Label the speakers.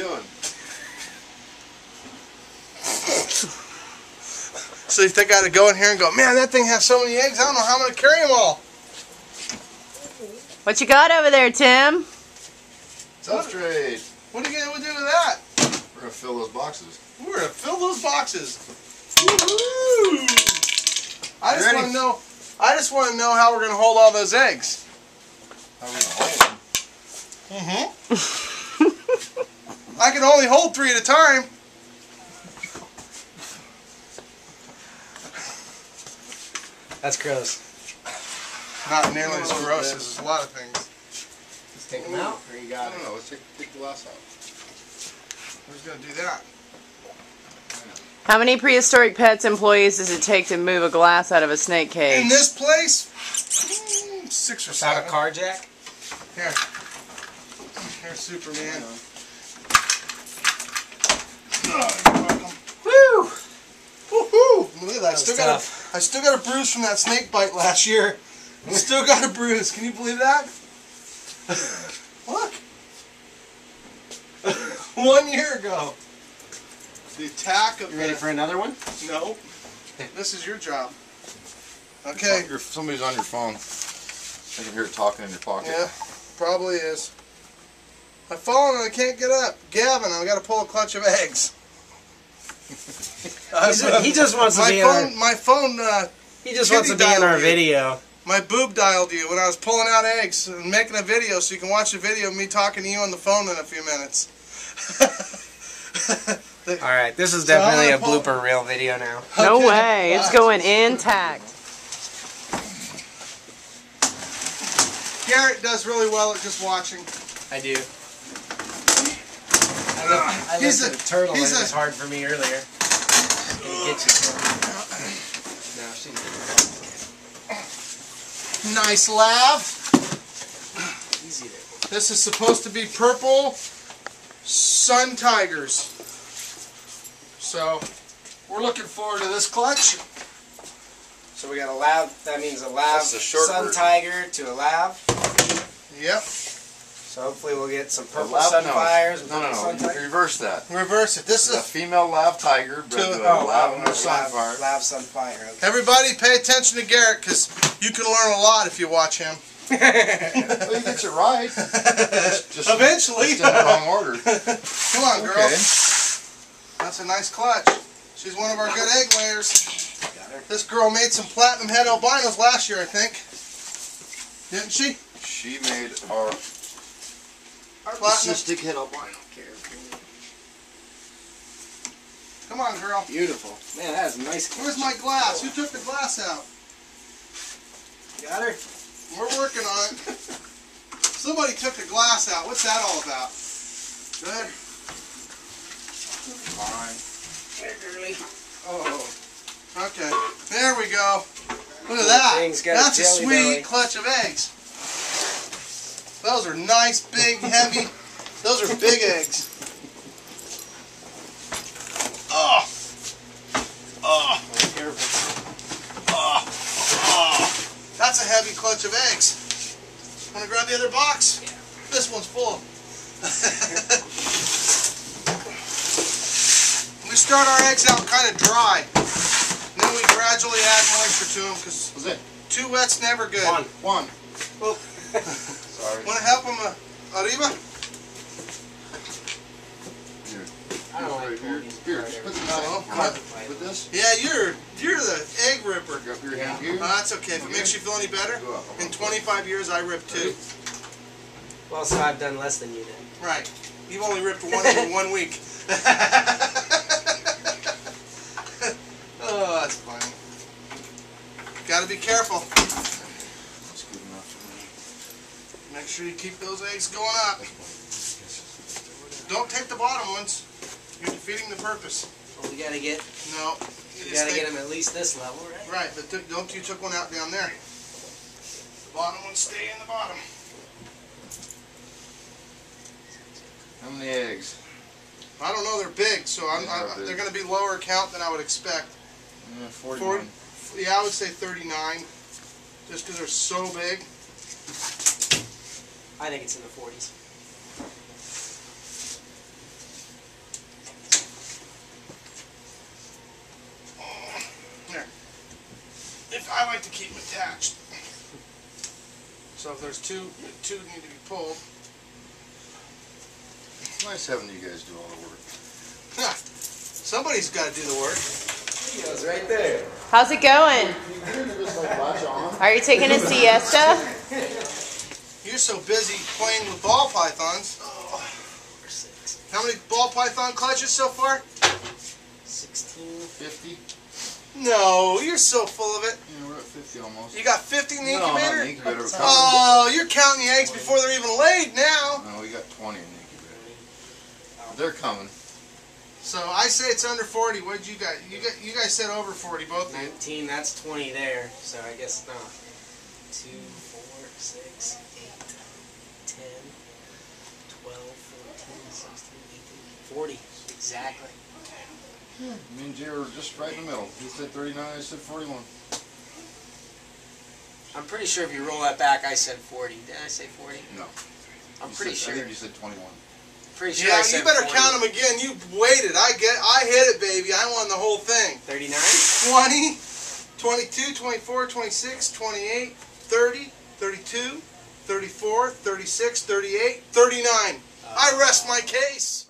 Speaker 1: doing?
Speaker 2: So you think I had to go in here and go, man, that thing has so many eggs, I don't know how I'm going to carry them all.
Speaker 3: What you got over there, Tim?
Speaker 1: Substrate.
Speaker 2: What are you going to do with that?
Speaker 1: We're gonna fill those boxes.
Speaker 2: We're going to fill those boxes. I just want to know, I just want to know how we're going to hold all those eggs.
Speaker 1: How are we gonna hold them?
Speaker 2: Mm-hmm. I can only hold three at a time.
Speaker 4: That's gross.
Speaker 2: Not nearly as gross as a lot of things.
Speaker 4: Let's take them out, or you
Speaker 1: I don't
Speaker 4: it?
Speaker 1: know. Let's take, take the glass out.
Speaker 2: Who's going to do that?
Speaker 3: How many prehistoric pets employees does it take to move a glass out of a snake cage?
Speaker 2: In this place, mm, six or
Speaker 4: Without a
Speaker 2: seven.
Speaker 4: car jack?
Speaker 2: Here. Here's Superman.
Speaker 4: Woo!
Speaker 2: Woohoo! Look at that. I still got
Speaker 4: tough.
Speaker 2: a, I still got a bruise from that snake bite last year. I still got a bruise. Can you believe that? Look. One year ago. The attack of
Speaker 4: You ready
Speaker 2: the,
Speaker 4: for another one?
Speaker 2: No. This is your job. Okay.
Speaker 1: Your, somebody's on your phone. I can hear it talking in your pocket.
Speaker 2: Yeah, probably is. I've fallen and I can't get up. Gavin, I've got to pull a clutch of eggs.
Speaker 4: He's- he just wants to
Speaker 2: my
Speaker 4: be in our-
Speaker 2: My phone, uh,
Speaker 4: He just wants to be in our
Speaker 2: you.
Speaker 4: video.
Speaker 2: my boob dialed you when I was pulling out eggs and making a video so you can watch a video of me talking to you on the phone in a few minutes.
Speaker 4: Alright, this is
Speaker 2: So
Speaker 4: definitely a
Speaker 2: gonna
Speaker 4: blooper reel video now.
Speaker 3: No
Speaker 2: Okay.
Speaker 3: way. It's going intact.
Speaker 2: Garrett does really well at just watching.
Speaker 4: I do. I, look, I
Speaker 2: He's
Speaker 4: looked
Speaker 2: a-
Speaker 4: at a turtle and
Speaker 2: he's
Speaker 4: it was hard for me earlier. Gonna get you. No, she's
Speaker 2: Nice lav.
Speaker 4: easy to.
Speaker 2: This is supposed to be purple sun tigers. So we're looking forward to this clutch.
Speaker 4: So we got a lav. That means a lav
Speaker 1: That's the short
Speaker 4: sun
Speaker 1: version.
Speaker 4: tiger to a lav.
Speaker 2: Yep.
Speaker 4: So hopefully we'll get some
Speaker 1: A
Speaker 4: purple
Speaker 1: lav-
Speaker 4: sunfires.
Speaker 1: No, no,
Speaker 4: sun
Speaker 1: no. Reverse that.
Speaker 2: Reverse it. This
Speaker 1: This is a female lav tiger bred
Speaker 2: To-
Speaker 1: to a
Speaker 4: Oh,
Speaker 1: lavender
Speaker 4: oh,
Speaker 1: sunfire.
Speaker 4: Lav, lav sunfire. Okay.
Speaker 2: everybody pay attention to Garrett because you can learn a lot if you watch him.
Speaker 1: well, you get it right. Just,
Speaker 2: Eventually.
Speaker 1: Just in the wrong order.
Speaker 2: Come on, girl.
Speaker 1: Okay.
Speaker 2: That's a nice clutch. She's one of our good egg layers. This girl made some platinum head albinos last year, I think. Didn't she?
Speaker 1: She made our
Speaker 2: Platinum.
Speaker 1: cystic head care.
Speaker 2: Come on, girl.
Speaker 4: Beautiful. Man, that is a nice.
Speaker 2: Where's my glass? Who took the glass out?
Speaker 4: Got her?
Speaker 2: We're working on it. Somebody took the glass out. What's that all about? Good.
Speaker 1: Fine.
Speaker 4: There, girly.
Speaker 2: Oh. Okay. There we go. Look at that.
Speaker 4: Thing's got a
Speaker 2: That's a sweet
Speaker 4: belly.
Speaker 2: clutch of eggs. Those are nice, big, heavy. Those are big eggs. Oh. Oh.
Speaker 4: Careful.
Speaker 2: Oh. Oh. That's a heavy clutch of eggs. Want to grab the other box? This one's full. we start our eggs out kind of dry. And then we gradually add moisture to them because
Speaker 1: Was it?
Speaker 2: wet's never good.
Speaker 4: One.
Speaker 1: One.
Speaker 2: Well,
Speaker 1: Sorry.
Speaker 2: Want to help them, uh, Arriba?
Speaker 1: Here.
Speaker 4: I don't
Speaker 1: Right
Speaker 4: like
Speaker 1: here.
Speaker 4: these.
Speaker 1: Here. Put this
Speaker 2: Oh,
Speaker 1: in. this.
Speaker 2: Yeah, you're you're the egg ripper.
Speaker 1: Got your
Speaker 4: Yeah.
Speaker 1: hand.
Speaker 2: Uh, that's okay. If it makes you feel any better, in 25 years I ripped two.
Speaker 4: Well, so I've done less than you did.
Speaker 2: Right. You've only ripped one in one week. oh, that's funny. Gotta be careful.
Speaker 1: That's good enough for
Speaker 2: Make sure you keep those eggs going up. Don't take the bottom ones. You're defeating the purpose.
Speaker 4: Well, we gotta get.
Speaker 2: No.
Speaker 4: We gotta
Speaker 2: take-
Speaker 4: get them at least this level, right?
Speaker 2: Right, but don't you took one out down there. The bottom ones stay in the bottom.
Speaker 1: How many eggs?
Speaker 2: I don't know, they're big, so I'm,
Speaker 1: They
Speaker 2: I,
Speaker 1: are big.
Speaker 2: they're going to be lower count than I would expect.
Speaker 1: Yeah, Forty-one.
Speaker 2: Yeah, I would say 39, just because they're so big.
Speaker 4: I think it's in the 40s.
Speaker 2: If I like to keep them attached. So if there's two, two need to be pulled.
Speaker 1: It's nice having you guys do all the work. Huh.
Speaker 2: Somebody's got to do the work.
Speaker 4: He goes right there.
Speaker 3: How's it going? Are you taking a siesta?
Speaker 2: You're so busy playing with ball pythons.
Speaker 4: Or six.
Speaker 2: How many ball python clutches so far?
Speaker 4: 16.
Speaker 1: 50?
Speaker 2: No, you're so full of it.
Speaker 1: Yeah, we're at 50 almost.
Speaker 2: You got 50 in the
Speaker 1: No, not
Speaker 2: incubator?
Speaker 1: in the incubator.
Speaker 2: Oh, you're counting the eggs before they're even laid now.
Speaker 1: No, we got 20 in the incubator. They're coming.
Speaker 2: So I say it's under 40. What did you guys? You got you guys said over 40, both
Speaker 4: 19, that's 20 there. So I guess not. 2, 4, 6, 8, 10, 12, 14, 16, 18, 40. Exactly.
Speaker 1: Me and Jay are just right in the middle. He said 39, I said 41.
Speaker 4: I'm pretty sure if you roll that back, I said 40. Did I say 40?
Speaker 1: No.
Speaker 4: I'm
Speaker 1: You
Speaker 4: pretty
Speaker 1: said, I
Speaker 4: sure.
Speaker 1: think you said 21.
Speaker 4: Pretty sure I
Speaker 2: Yeah,
Speaker 4: said
Speaker 2: you better
Speaker 4: 40.
Speaker 2: count them again. You waited. I get. I hit it, baby. I won the whole thing.
Speaker 4: 39?
Speaker 2: 20, 22, 24, 26, 28, 30, 32, 34, 36, 38, 39. I rest my case.